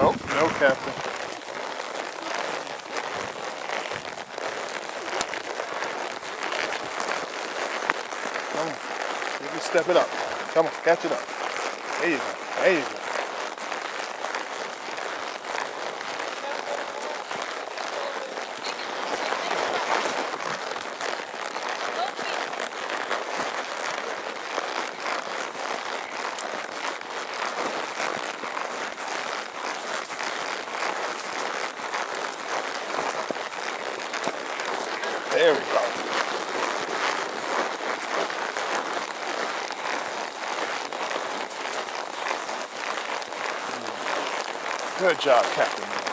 Oh, no captain. Come on. You can step it up. Come on, catch it up. There you go. There you go. There we go. Good job, Captain.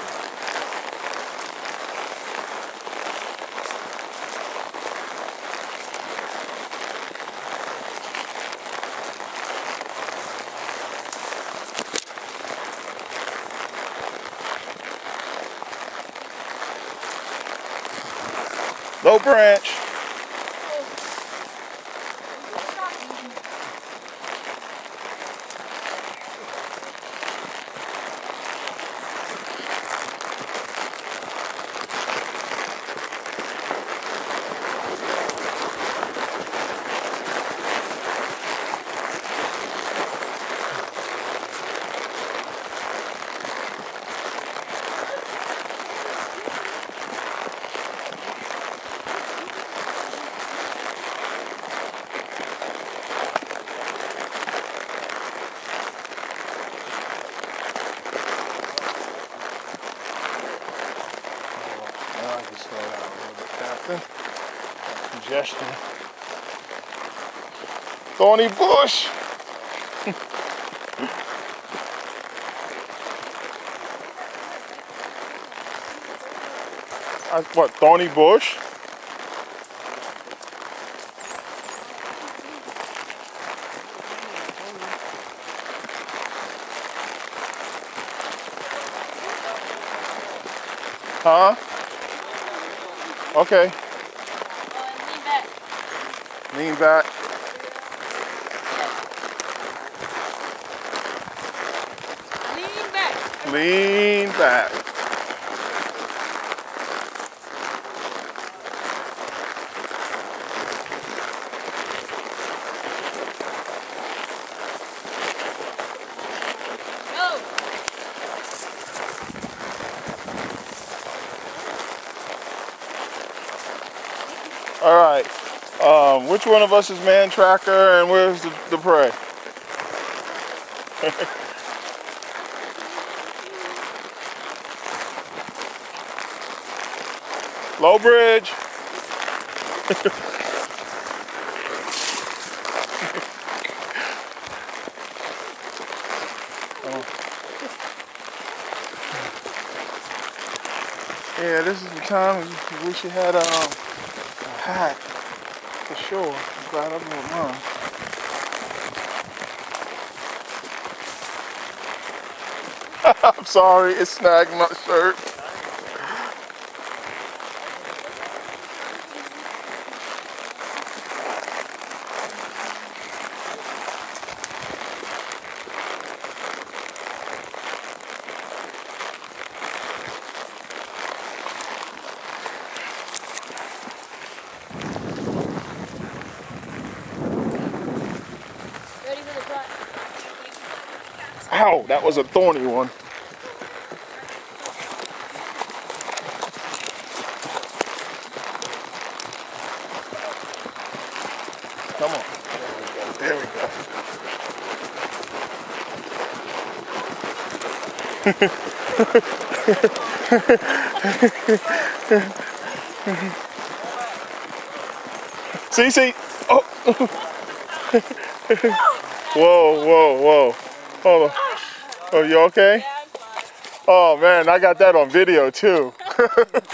Low branch. Now I can slow down a bit, Congestion. Thorny bush. I, uh, what, thorny bush? Huh? Okay, lean back. Lean back. Lean back. Go. All right. Um, which one of us is man tracker and where's the, the prey? Low bridge. Yeah, this is the time we wish you had um, a for sure. I'm glad I brought mine. I'm sorry, it snagged my shirt. Ready for the front. Ow, that was a thorny one. Come on. There we go. see, see. Oh. whoa, whoa, whoa. Hold on. Oh, you okay? Yeah. Oh man, I got that on video too.